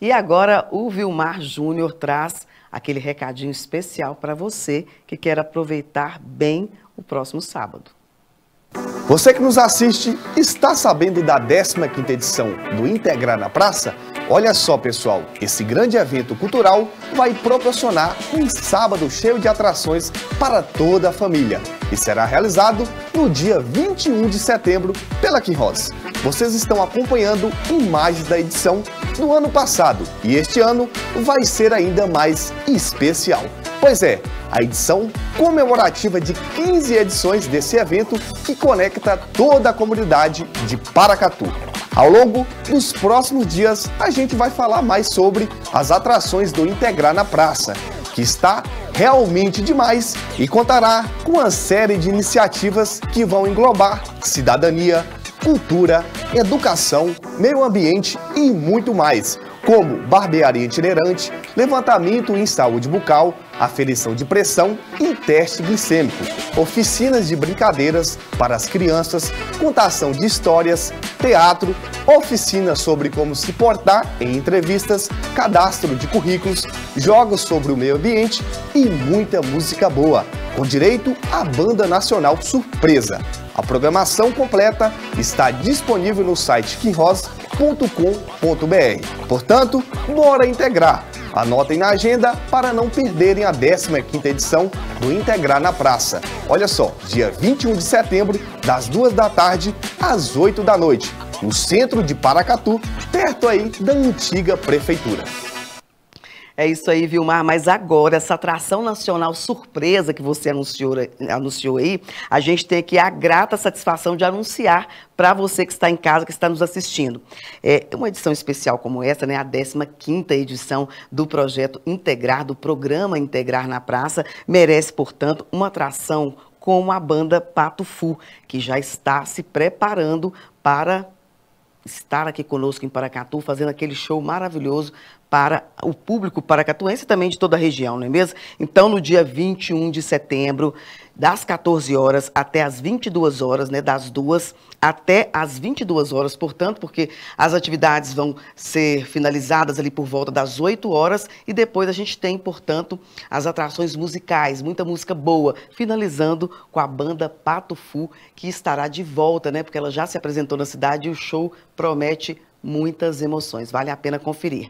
E agora o Vilmar Júnior traz aquele recadinho especial para você que quer aproveitar bem o próximo sábado. Você que nos assiste está sabendo da 15ª edição do Integrar na Praça? Olha só, pessoal, esse grande evento cultural vai proporcionar um sábado cheio de atrações para toda a família e será realizado no dia 21 de setembro pela Quirós. Vocês estão acompanhando imagens da edição do ano passado e este ano vai ser ainda mais especial. Pois é, a edição comemorativa de 15 edições desse evento que conecta toda a comunidade de Paracatu. Ao longo dos próximos dias, a gente vai falar mais sobre as atrações do Integrar na Praça, que está realmente demais e contará com uma série de iniciativas que vão englobar cidadania, cultura, educação, meio ambiente e muito mais, como barbearia itinerante, levantamento em saúde bucal, aferição de pressão e teste glicêmico, oficinas de brincadeiras para as crianças, contação de histórias, teatro, oficina sobre como se portar em entrevistas, cadastro de currículos, jogos sobre o meio ambiente e muita música boa, com direito à Banda Nacional Surpresa. A programação completa está disponível no site quinros.com.br. Portanto, bora integrar! Anotem na agenda para não perderem a 15ª edição do Integrar na Praça. Olha só, dia 21 de setembro, das 2 da tarde às 8 da noite, no centro de Paracatu, perto aí da antiga prefeitura. É isso aí, Vilmar. Mas agora, essa atração nacional surpresa que você anunciou, anunciou aí, a gente tem aqui a grata satisfação de anunciar para você que está em casa, que está nos assistindo. É uma edição especial como essa, né, a 15ª edição do projeto Integrar, do programa Integrar na Praça, merece, portanto, uma atração como a banda Pato Fu, que já está se preparando para estar aqui conosco em Paracatu, fazendo aquele show maravilhoso para o público paracatuense e também de toda a região, não é mesmo? Então, no dia 21 de setembro, das 14 horas até as 22 horas, né, das duas até as 22 horas, portanto, porque as atividades vão ser finalizadas ali por volta das 8 horas e depois a gente tem, portanto, as atrações musicais, muita música boa, finalizando com a banda Pato Fu, que estará de volta, né, porque ela já se apresentou na cidade e o show promete muitas emoções. Vale a pena conferir.